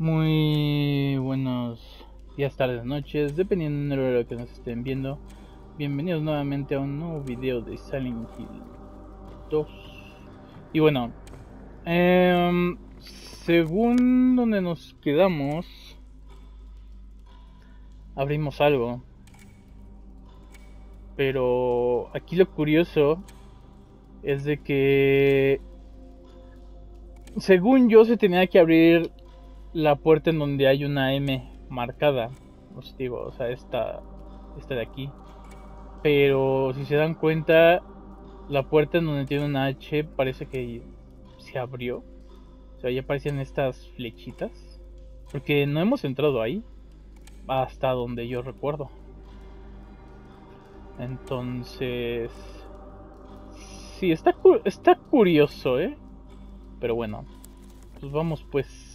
Muy buenos días, tardes, noches, dependiendo del horario que nos estén viendo. Bienvenidos nuevamente a un nuevo video de Silent Hill 2. Y bueno, em, según donde nos quedamos, abrimos algo. Pero aquí lo curioso es de que según yo se tenía que abrir la puerta en donde hay una M marcada. Os digo, o sea, esta, esta de aquí. Pero si se dan cuenta, la puerta en donde tiene una H parece que se abrió. O sea, ya aparecían estas flechitas. Porque no hemos entrado ahí. Hasta donde yo recuerdo. Entonces... Sí, está, está curioso, ¿eh? Pero bueno. Pues vamos pues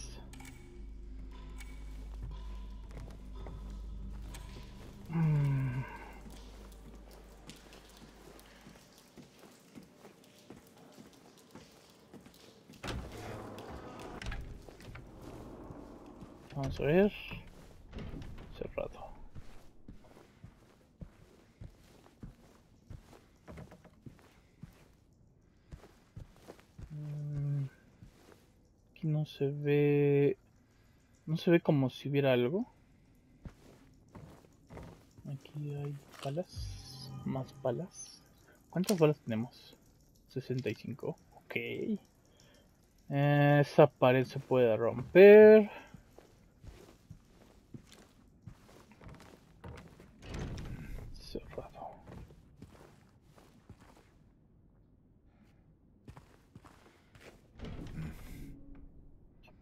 Vamos a ver. Cerrado. Mm, aquí no se ve... No se ve como si hubiera algo. Aquí hay balas. Más balas. ¿Cuántas balas tenemos? 65. Ok. Esa pared se puede romper.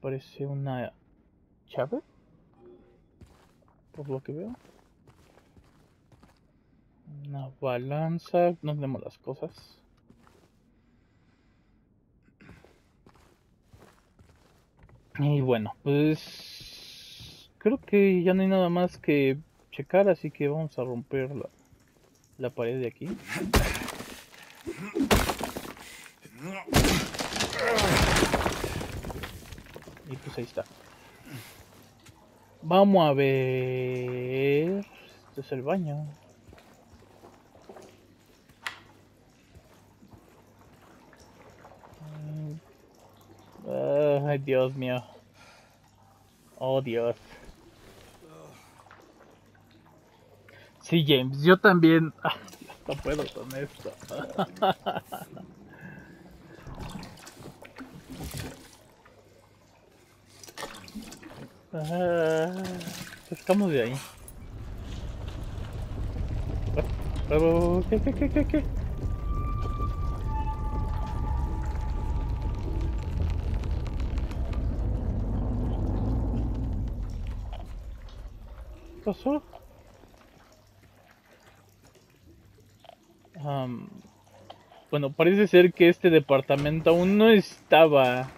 parece una llave. Por lo que veo. Una balanza. No tenemos las cosas. Y bueno, pues creo que ya no hay nada más que checar, así que vamos a romper la, la pared de aquí. Y pues ahí está. Vamos a ver. Este es el baño. Ay, Dios mío. Oh, Dios. Sí, James, yo también. no puedo con esto. Ah, estamos de ahí. ¿Qué, qué, qué, qué, qué? Pasó? Um, bueno, parece ser que este departamento aún no estaba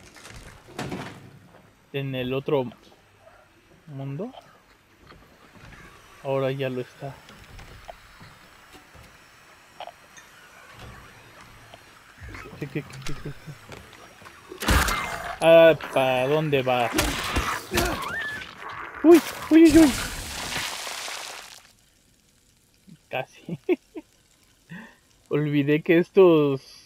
en el otro mundo. Ahora ya lo está. ¿Qué, qué, qué, Ah, ¿para dónde va? Uy, uy, uy, uy. Casi. Olvidé que estos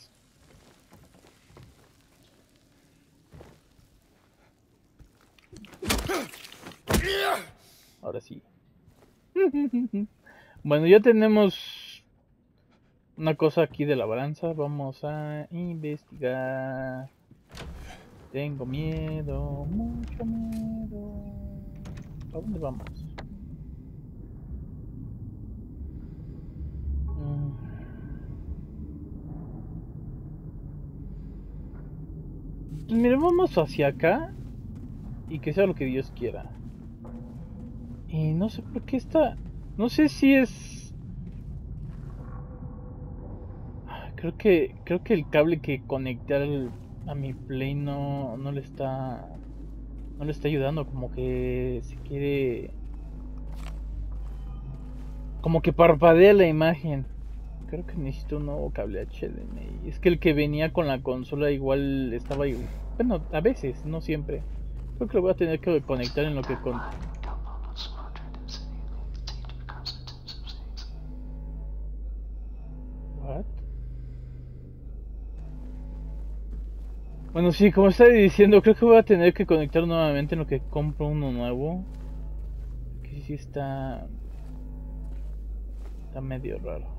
Ahora sí. bueno, ya tenemos una cosa aquí de la balanza. Vamos a investigar. Tengo miedo, mucho miedo. ¿A dónde vamos? Mira, hacia acá y que sea lo que Dios quiera. Y no sé por qué está... No sé si es... Creo que creo que el cable que conecté a mi play no, no le está... No le está ayudando, como que se quiere... Como que parpadea la imagen. Creo que necesito un nuevo cable HDMI. Es que el que venía con la consola igual estaba... Bueno, a veces, no siempre Creo que lo voy a tener que conectar en lo que con... What? Bueno, sí, como estaba diciendo, creo que voy a tener que conectar nuevamente en lo que compro uno nuevo. Que sí está... Está medio raro.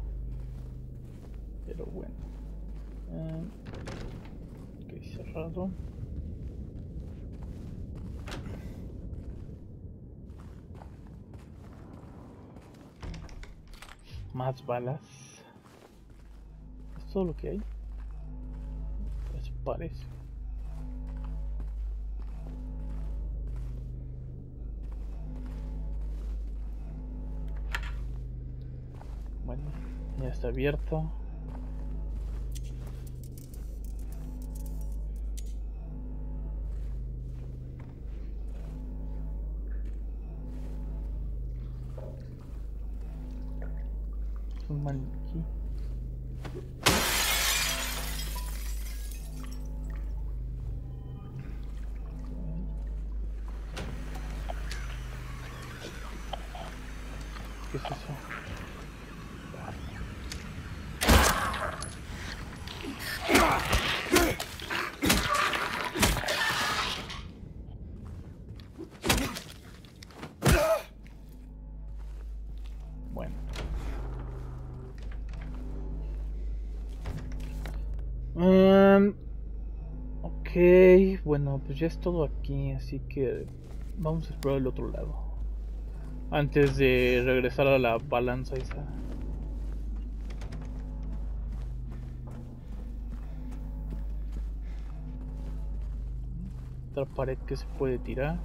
Pero bueno. Eh, ok, cerrado. Más balas. ¿Es todo lo que hay? Eso parece. Bueno, ya está abierto. Un ok, bueno, pues ya es todo aquí, así que vamos a explorar el otro lado. Antes de regresar a la balanza esa. Otra pared que se puede tirar.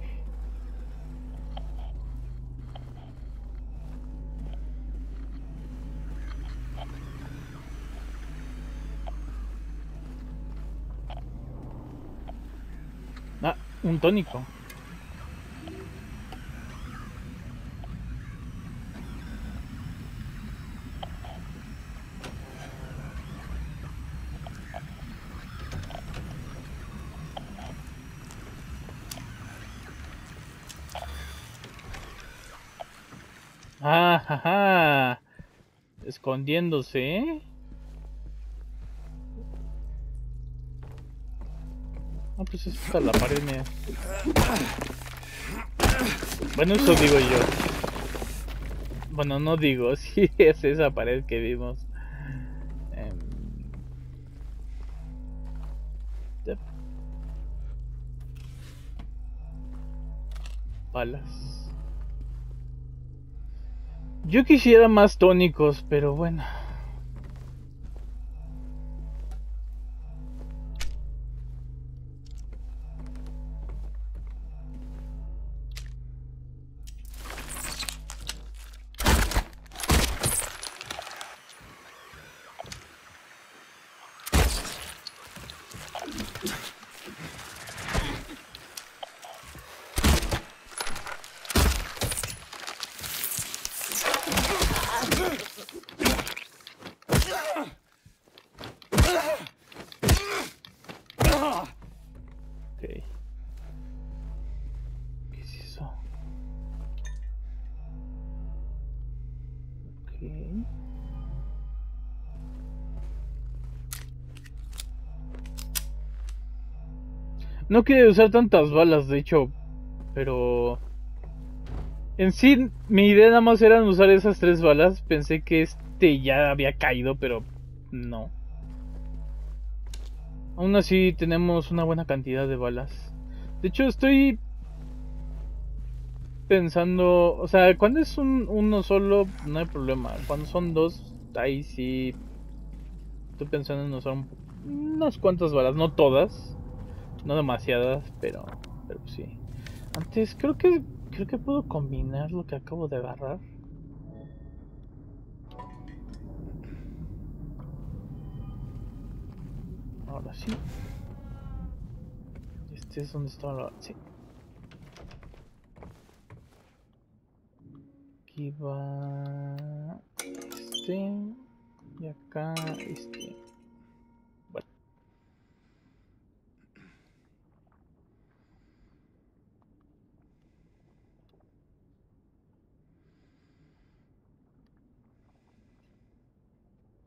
Ah, un tónico. Ah, jaja. Escondiéndose, ¿eh? Es la pared mía. Bueno, eso digo yo. Bueno, no digo, sí es esa pared que vimos. Em, yep. Balas. Yo quisiera más tónicos, pero bueno. No quería usar tantas balas, de hecho, pero... En sí, mi idea nada más era usar esas tres balas. Pensé que este ya había caído, pero no. Aún así tenemos una buena cantidad de balas. De hecho estoy pensando, o sea, cuando es un, uno solo no hay problema. Cuando son dos, ahí sí estoy pensando en usar un, unas cuantas balas, no todas, no demasiadas, pero, pero sí. Antes creo que creo que puedo combinar lo que acabo de agarrar. Ahora sí. Este es donde estaba la... Sí. Aquí va... Este... Y acá este... Bueno.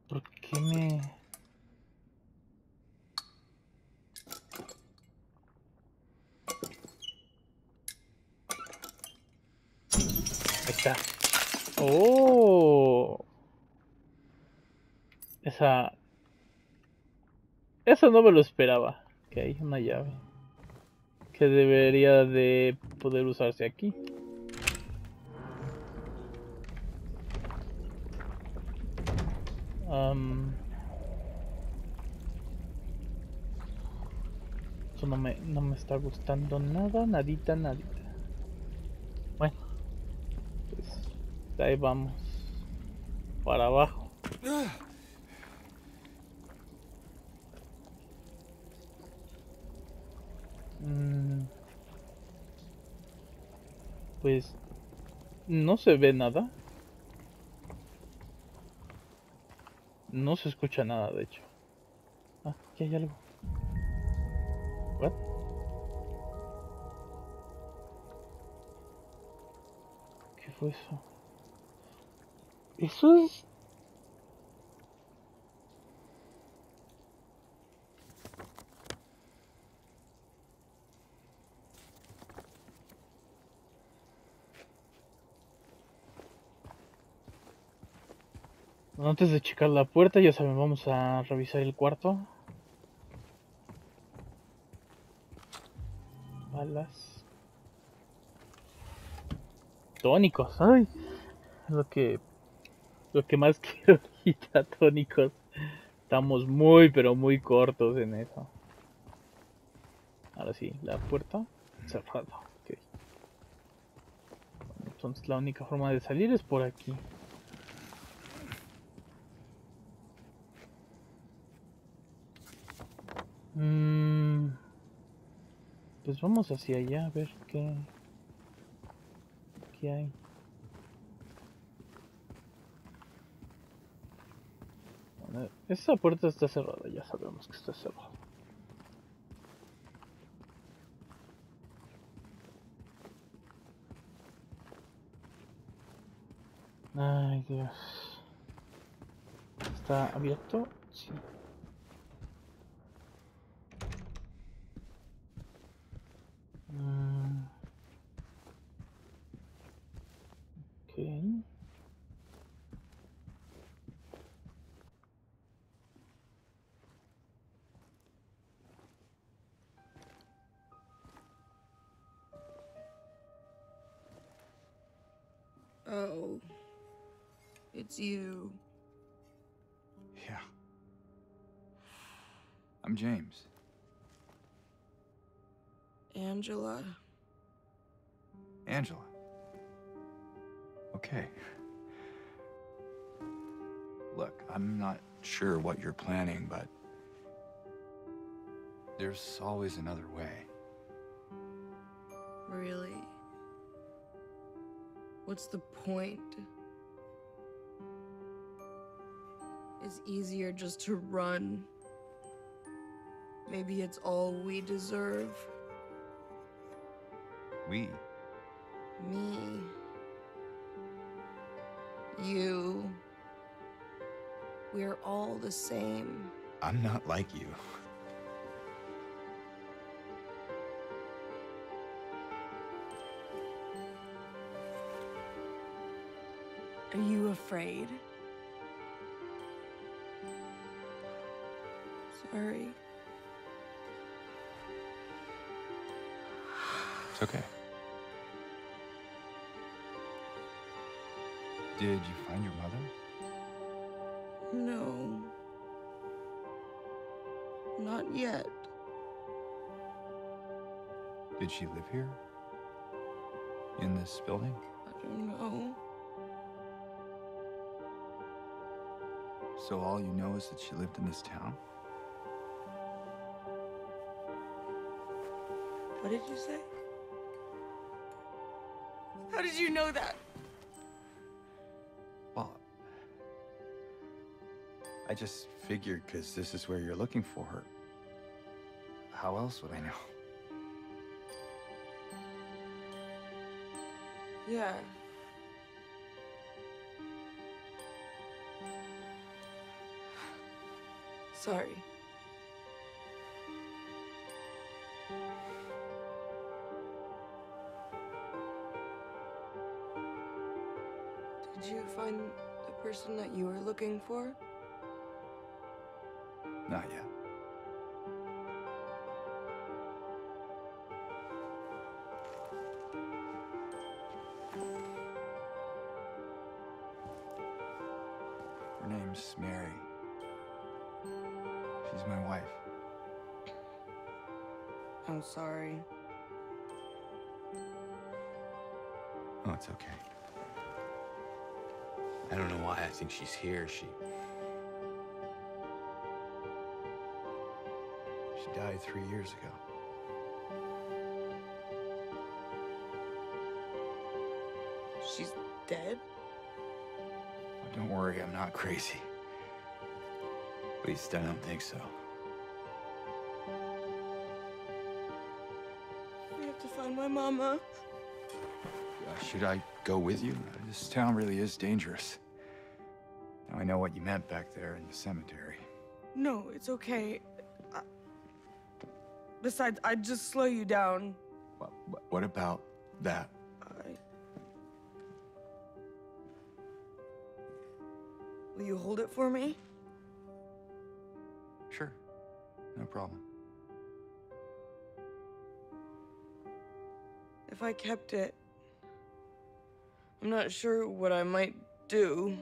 ¿Por qué me...? Ahí está. ¡Oh! Esa... Eso no me lo esperaba. Que hay una llave. Que debería de poder usarse aquí. Um, eso no me, no me está gustando nada, nadita, nadita. Bueno, pues ahí vamos. Para abajo. Mm, pues no se ve nada. No se escucha nada, de hecho. Ah, aquí hay algo. ¿What? ¿Qué fue eso? Eso es... Antes de checar la puerta, ya saben, vamos a revisar el cuarto. Balas. Tónicos, ay. Lo que lo que más quiero ahorita, tónicos. Estamos muy, pero muy cortos en eso. Ahora sí, la puerta cerrada. Entonces la única forma de salir es por aquí. Mm, pues vamos hacia allá a ver qué, qué hay. Esa puerta está cerrada, ya sabemos que está cerrada. Ay, Dios. ¿Está abierto? Sí. It's you. Yeah. I'm James. Angela. Angela. Okay. Look, I'm not sure what you're planning, but there's always another way. Really? What's the point? It's easier just to run. Maybe it's all we deserve. We? Me. You. We're all the same. I'm not like you. Are you afraid? Sorry. It's okay. Did you find your mother? No. Not yet. Did she live here? In this building? I don't know. So all you know is that she lived in this town? What did you say? How did you know that? Well, I just figured because this is where you're looking for her. How else would I know? Yeah. Sorry. Person that you were looking for? Here. She. She died three years ago. She's dead? Oh, don't worry, I'm not crazy. At least I don't think so. We have to find my mama. Uh, should I go with you? This town really is dangerous. Now I know what you meant back there in the cemetery. No, it's okay. I... Besides, I'd just slow you down. What, about that? I... Will you hold it for me? Sure, no problem. If I kept it, I'm not sure what I might do.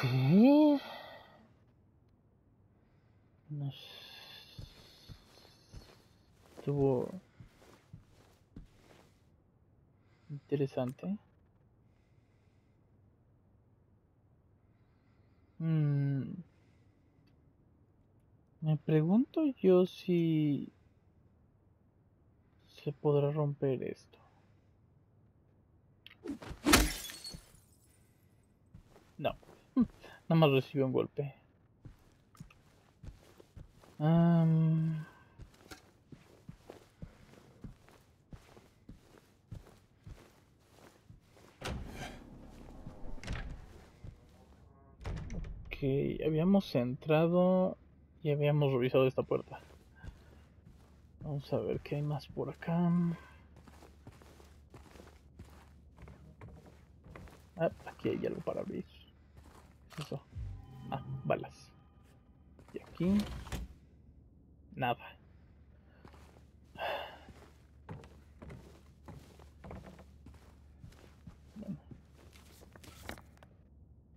¿Qué? No Estuvo interesante. Mm. Me pregunto yo si se podrá romper esto. No. Nada más recibió un golpe. Am, Ok, habíamos entrado y habíamos revisado esta puerta. Vamos a ver qué hay más por acá. Ah, aquí hay algo para abrir. ¿Qué es eso? Ah, balas. Y aquí. Nada. Bueno.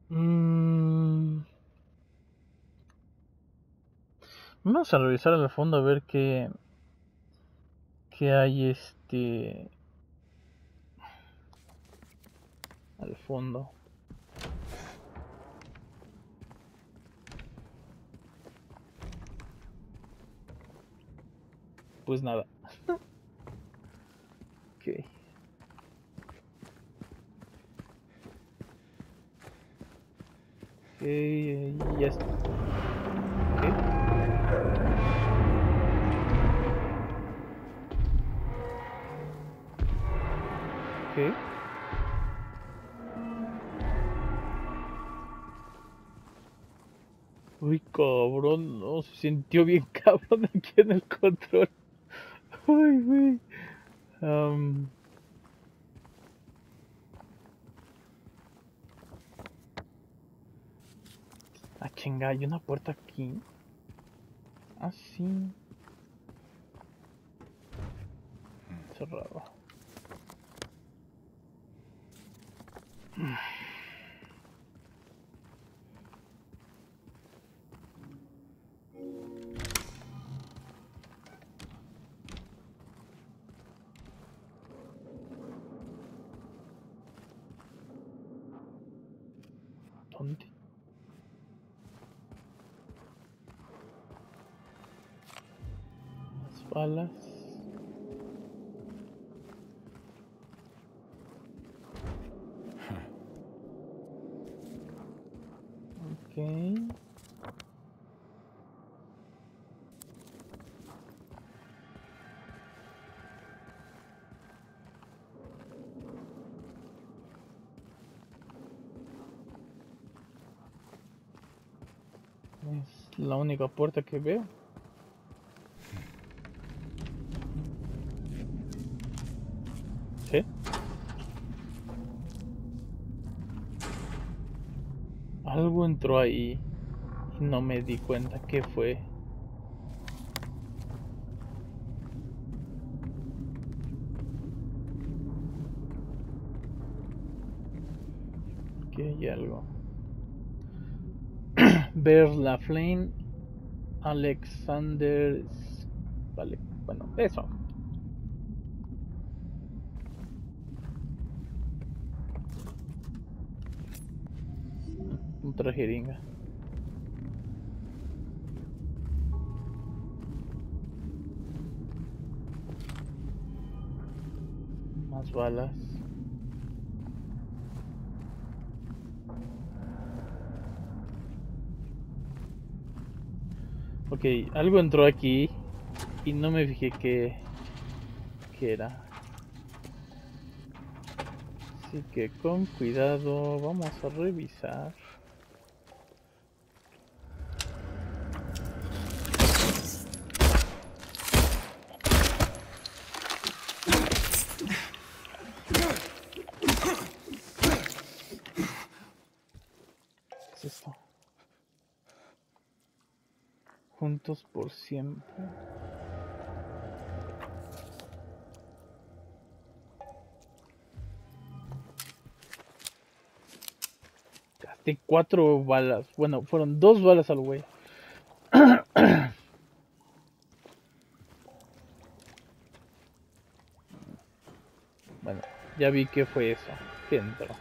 Mm. Vamos a revisar al fondo a ver qué. qué hay este. al fondo. Pues nada. ok. Ok, ya está. Ok. Ok. Uy, cabrón, no, se sintió bien cabrón aquí en el control. Las balas. Ok. Es la única puerta que veo. ¿Sí? Entró ahí y no me di cuenta qué fue. Aquí hay algo. Ver la Flame, Alexander. Vale, bueno, eso. Otra jeringa. Más balas. Ok, algo entró aquí y no me fijé qué, qué era. Así que con cuidado vamos a revisar. ¿Qué es esto? Juntos por siempre. Gasté cuatro balas. Bueno, fueron dos balas al güey. Bueno, ya vi que fue eso. Que entró.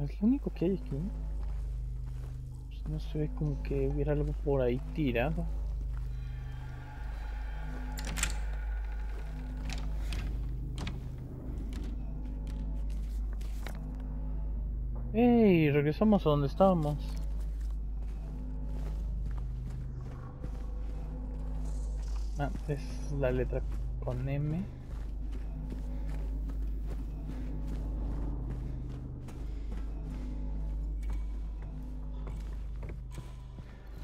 No Pues no se ve como que hubiera algo por ahí tirado. ¡Ey! Regresamos a donde estábamos. Ah, es la letra con M.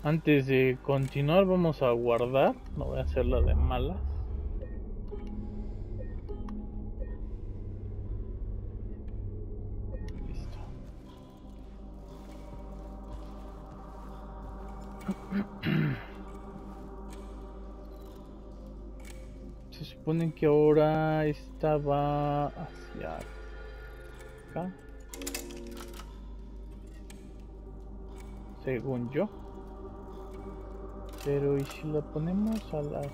Antes de continuar vamos a guardar, no voy a hacer la de malas. Se supone que ahora estaba hacia acá. Según yo. Pero ¿y si la ponemos a las...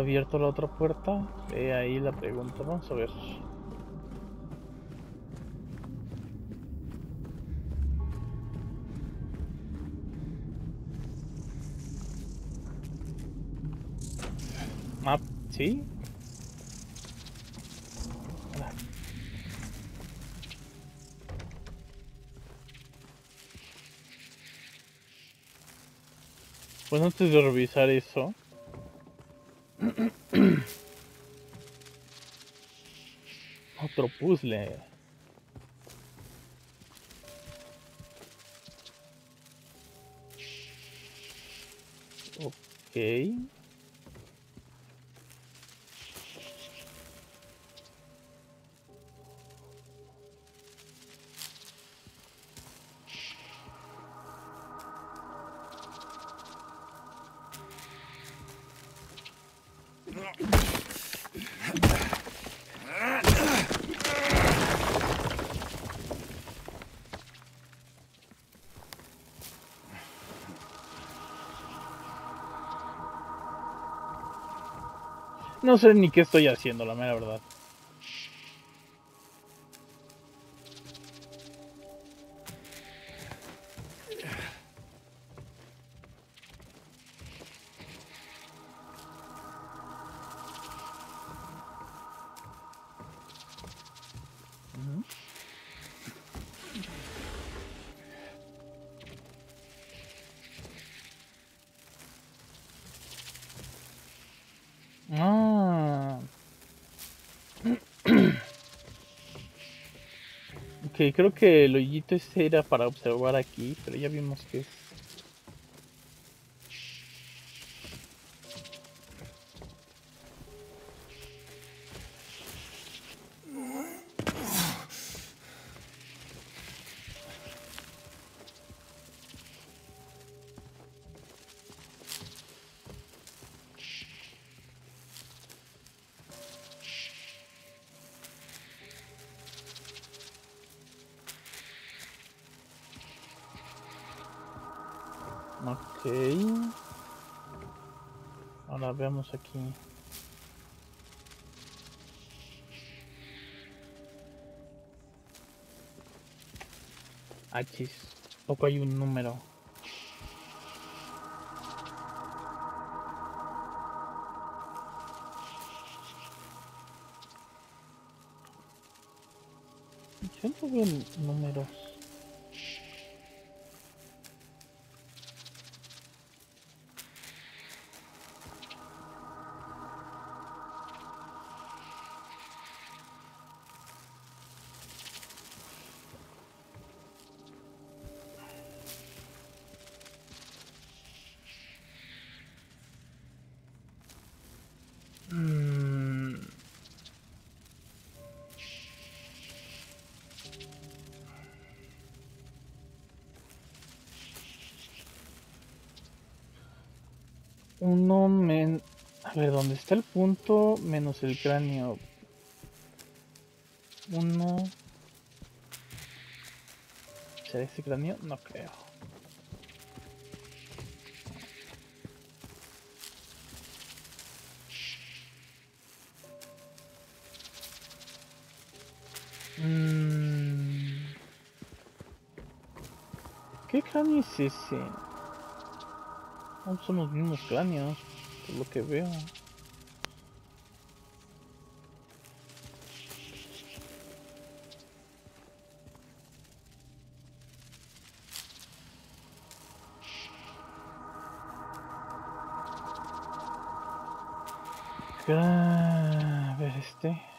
abierto la otra puerta? He ahí la pregunta, vamos a ver. Map, ¿sí? Bueno, antes de revisar eso, Otro puzzle. Ok. No sé ni qué estoy haciendo, la mera verdad. Creo que el hoyito ese era para observar aquí, pero ya vimos que es. Veamos aquí. Achis. Poco hay un número. Yo no veo números. Uno men... A ver, ¿dónde está el punto menos el cráneo? Uno... ¿Será ese cráneo? No creo. Mm. ¿Qué cráneo es ese? No son los mismos cráneos, por lo que veo. A ver este.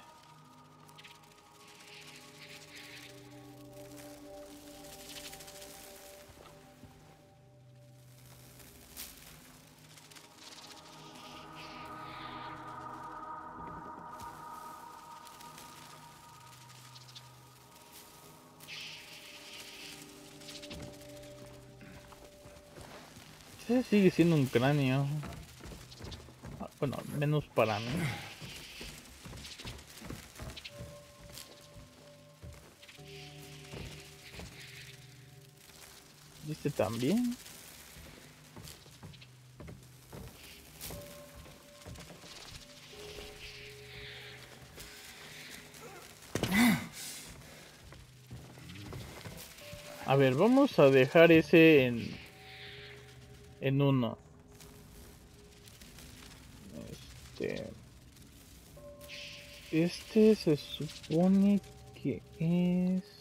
Sigue siendo un cráneo. Ah, Bueno, menos para mí. ¿Y este también? A ver, vamos a dejar ese en en uno. Este este se supone que es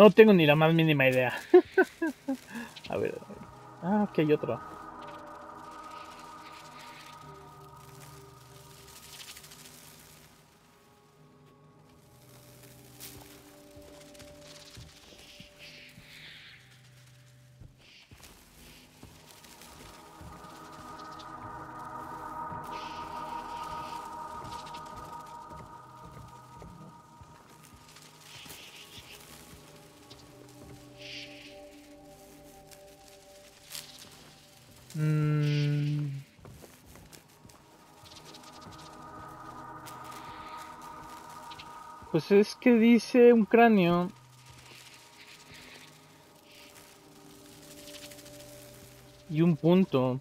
no tengo ni la más mínima idea. a ver. Ah, aquí hay otro. Pues es que dice un cráneo. Y un punto.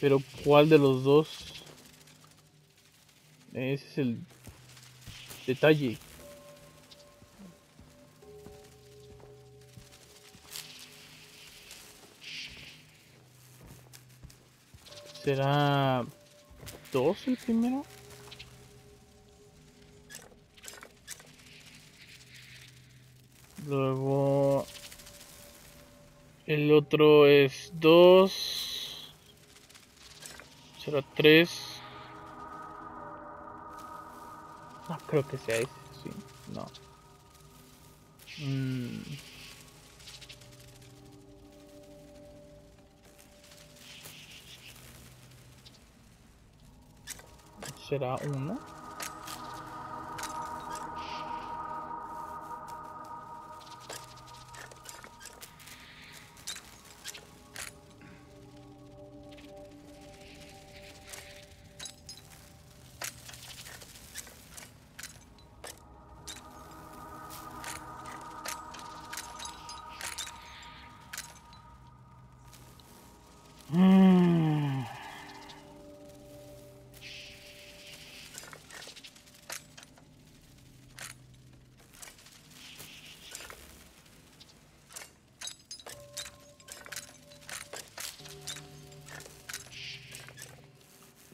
Pero ¿cuál de los dos? Ese es el detalle. ¿Será dos el primero? Luego el otro es dos. Será tres. No creo que sea ese, sí, no. Mm. será 1,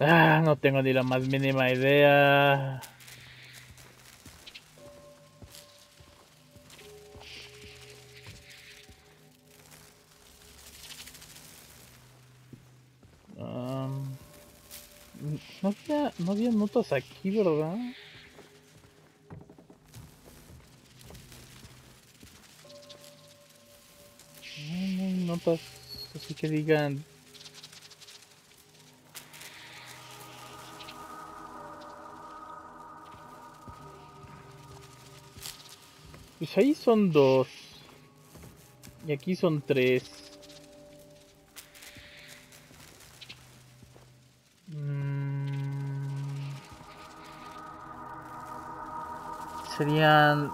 Ah, no tengo ni la más mínima idea. No había, no había notas aquí, ¿verdad? No hay notas así que digan Pues ahí son dos. Y aquí son tres. Mm. Serían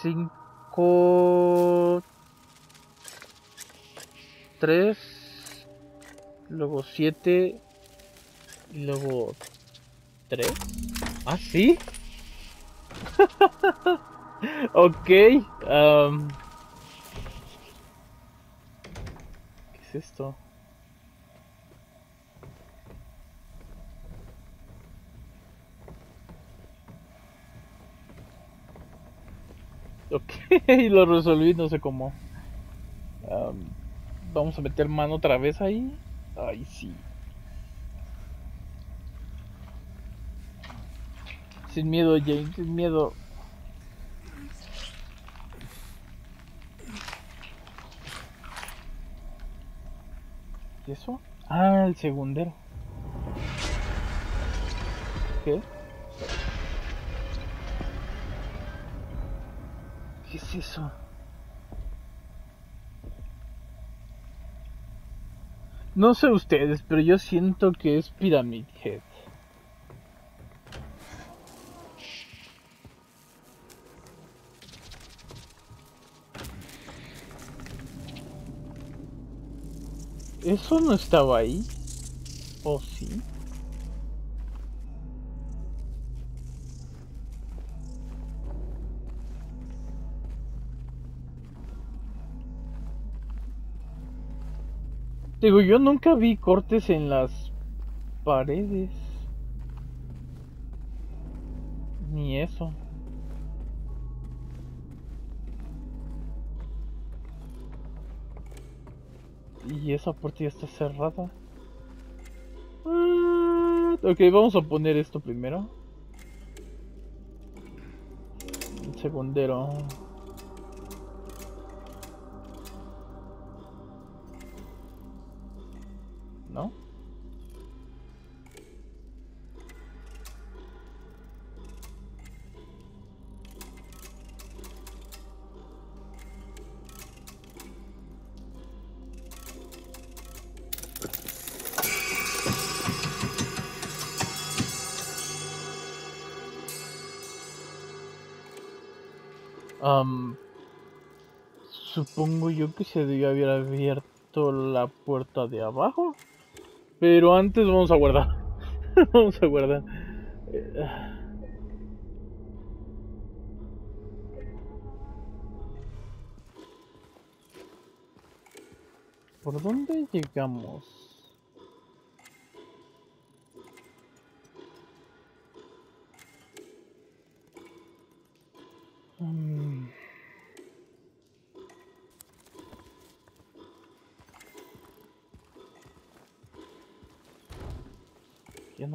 cinco, tres, luego siete y luego tres. Ah, sí. ok. Um... ¿Qué es esto? Ok, lo resolví, no sé cómo. Um, Vamos a meter mano otra vez ahí. Ay, sí. Sin miedo, James, sin miedo. ¿Y eso? Ah, el segundero. ¿Qué? ¿Qué es eso? No sé ustedes, pero yo siento que es Pyramid Head. ¿Eso no estaba ahí? ¿O sí? Digo, yo nunca vi cortes en las paredes. Ni eso. Y esa puerta está cerrada. Ah, Ok, vamos a poner esto primero. El segundero. ¿No? Am, supongo yo que se debió haber abierto la puerta de abajo. Pero antes vamos a guardar. vamos a guardar. Eh, ¿Por dónde llegamos?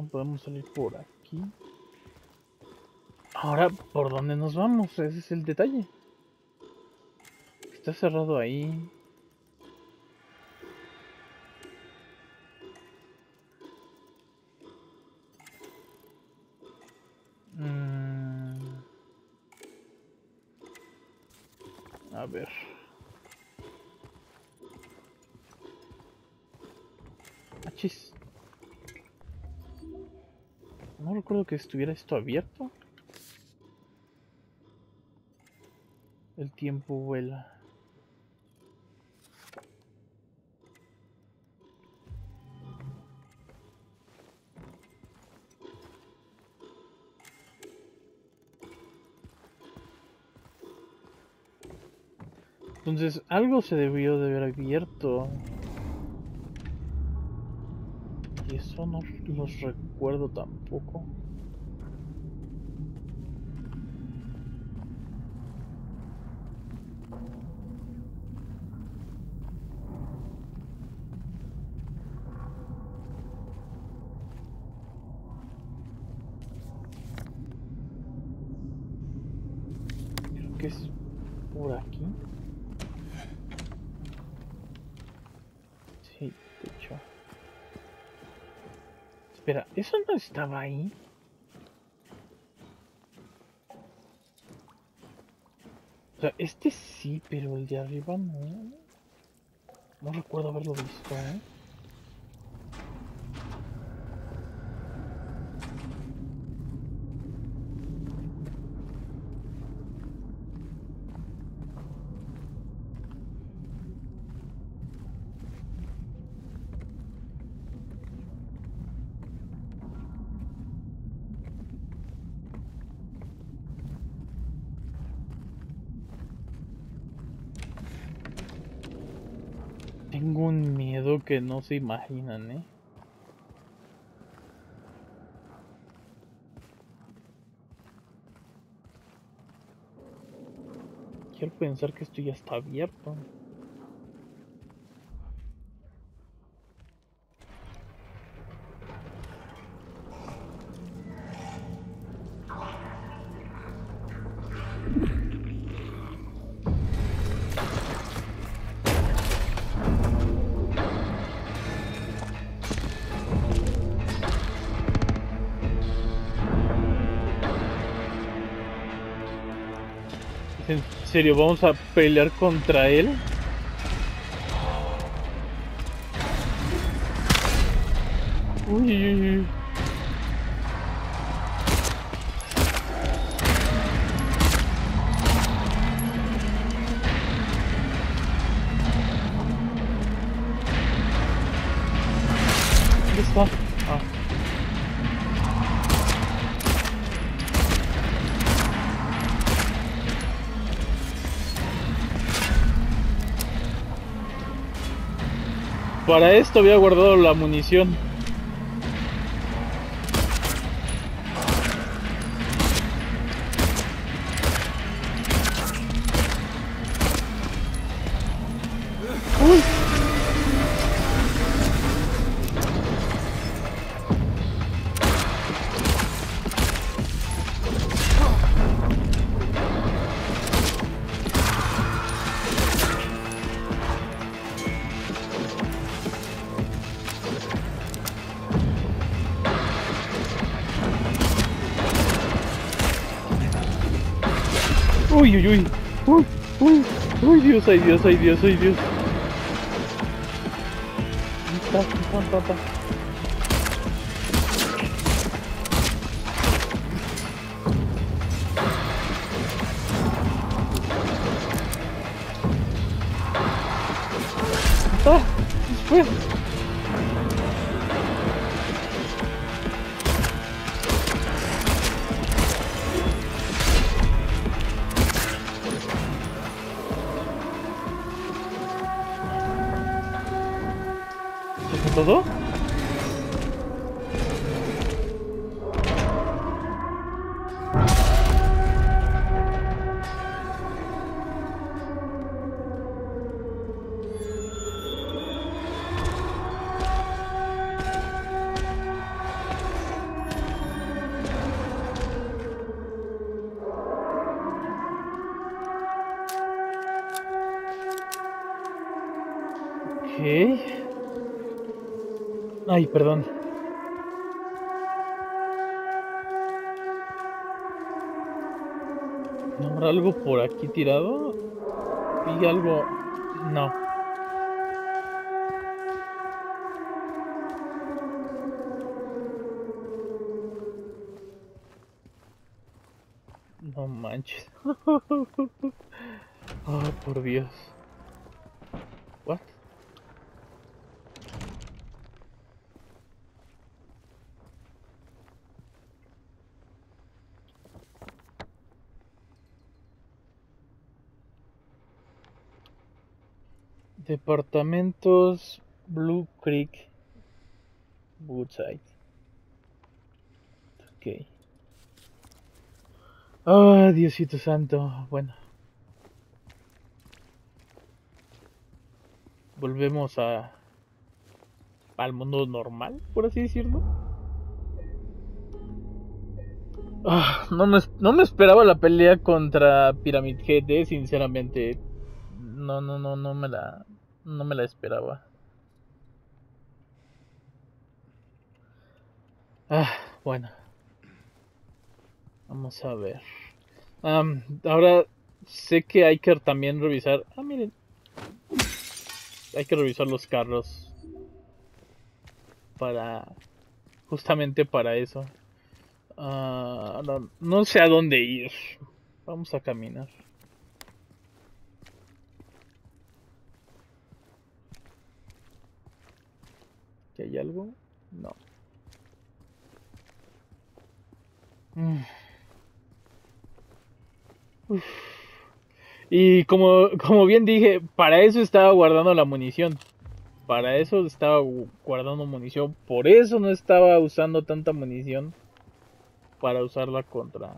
Podemos salir por aquí. Ahora, ¿por dónde nos vamos? Ese es el detalle. Está cerrado ahí. Mm. A ver. Que estuviera esto abierto. El tiempo vuela. Entonces, algo se debió de haber abierto. Y eso no los recuerdo tampoco. No estaba ahí? O sea, este sí, pero el de arriba no. No recuerdo haberlo visto, ¿eh? Tengo un miedo que no se imaginan, ¿eh? quiero pensar que esto ya está abierto. Vamos a pelear contra él? Uy, uy, uy. Para esto había guardado la munición. Uy, uy, uy. Uy, uy, uy, Dios, ay Dios, ay Dios, ay Dios. Ta, ta, ta, ta. Ah, después. ¿Eso fue todo? Ay, perdón. ¿No habrá algo por aquí tirado? Vi algo. No. No manches. Oh, por Dios. What? Departamentos Blue Creek Woodside. Ok. Ah, Diosito Santo. Bueno. Volvemos a al mundo normal, por así decirlo. Ah, no, me, no me esperaba la pelea contra Pyramid Head, sinceramente. No, no, no, no me la, no me la esperaba. Ah, bueno. Vamos a ver. Ahora sé que hay que también revisar. Ah, miren. Hay que revisar los carros. Para. Justamente para eso. Ah, no, no sé a dónde ir. Vamos a caminar. ¿Que hay algo? No. Y como, como bien dije, para eso estaba guardando la munición. Para eso estaba gu- guardando munición. Por eso no estaba usando tanta munición. Para usarla contra.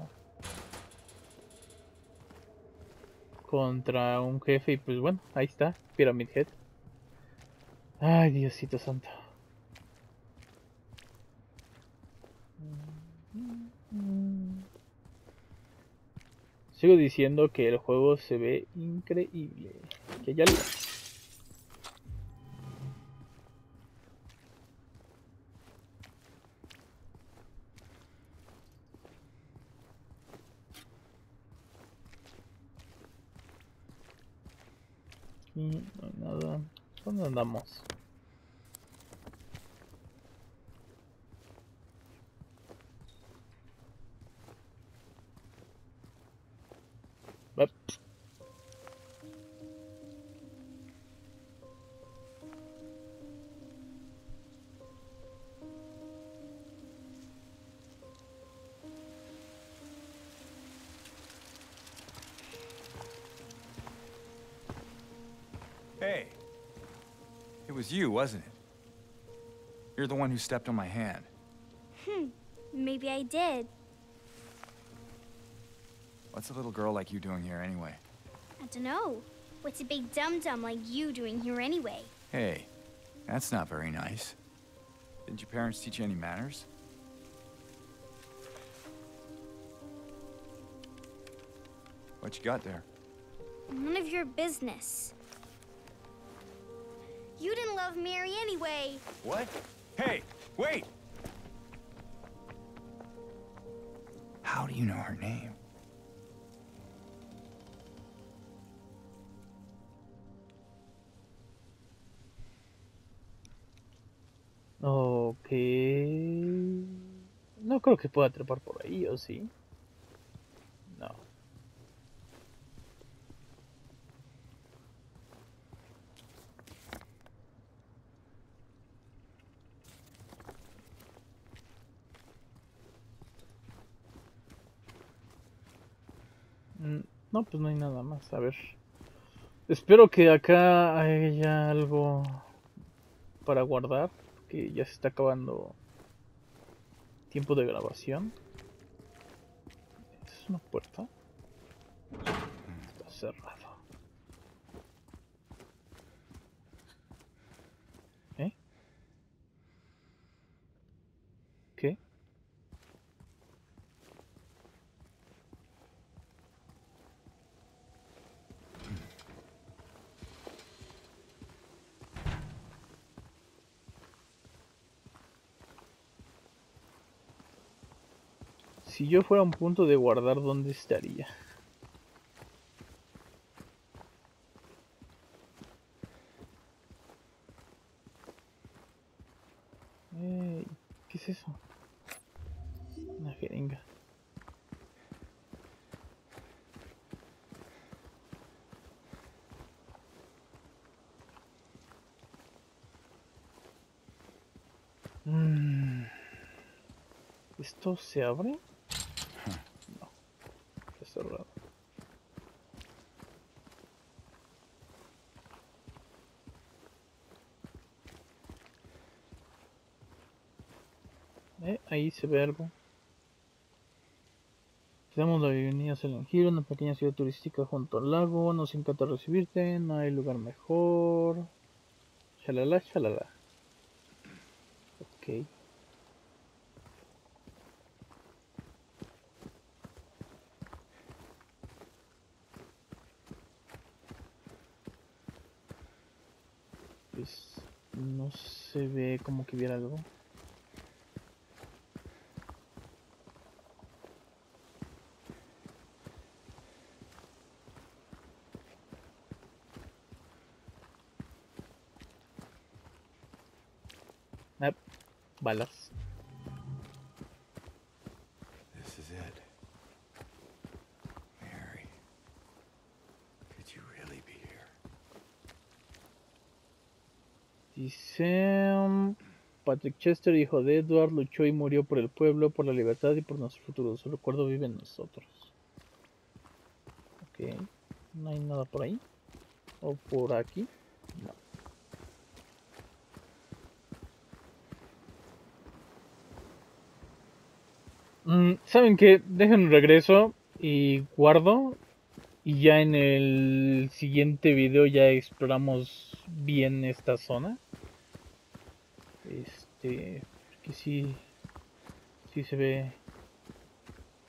contra un jefe y pues bueno, ahí está, Pyramid Head. Ay, Diosito santo. Sigo diciendo que el juego se ve increíble. Que ya lo... Aquí no hay nada. ¿Dónde andamos? Was you, wasn't it? You're the one who stepped on my hand. Hmm, maybe I did. What's a little girl like you doing here anyway? I don't know. What's a big dum-dum like you doing here anyway? Hey, that's not very nice. Didn't your parents teach you any manners? What you got there? None of your business. You didn't love Mary anyway. What? Hey, wait! How do you know her name? Ok. No creo que pueda trepar por ahí, ¿o sí? No, pues no hay nada más. A ver. Espero que acá haya algo para guardar. Que ya se está acabando tiempo de grabación. ¿Esta es una puerta? Está cerrado. ¿Eh? ¿Qué? Si yo fuera un punto de guardar, ¿dónde estaría? ¿Qué es eso? Una jeringa. Mm. ¿Esto se abre? No. Está cerrado. Eh, ahí se ve algo. Te damos la bienvenida a una pequeña ciudad turística junto al lago. Nos encanta recibirte, no hay lugar mejor. Shalala, shalala. Ok. Pues no se ve como que hubiera algo. Ah, balas. This is it. Mary. Could you really be here? Dice Patrick Chester, hijo de Edward, luchó y murió por el pueblo, por la libertad y por nuestro futuro. Su recuerdo vive en nosotros. Ok, no hay nada por ahí. O por aquí. No. Mm, ¿Saben qué? Dejen regreso y guardo Y ya en el siguiente video ya exploramos bien esta zona. Este, que sí, sí se ve,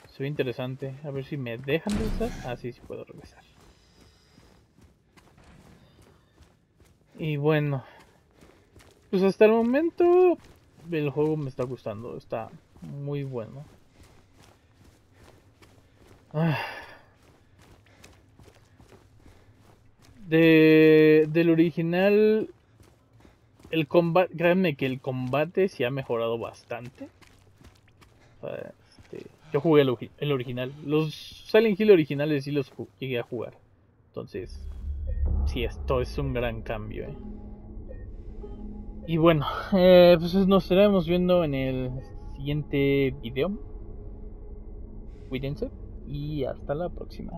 se ve interesante. A ver si me dejan regresar. Ah, sí, sí puedo regresar. Y bueno, pues hasta el momento el juego me está gustando, está muy bueno. Ah. De, del original, el combate, créanme que el combate sí ha mejorado bastante. Este, yo jugué el, el original. Los Silent Hill originales sí los llegué a jugar. Entonces, sí, esto es un gran cambio. ¿eh? Y bueno, eh, pues nos estaremos viendo en el siguiente video. Cuídense y hasta la próxima.